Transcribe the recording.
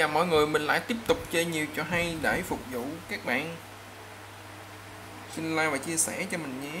chào mọi người mình lại tiếp tục chơi nhiều trò hay để phục vụ các bạn. Xin like và chia sẻ cho mình nhé.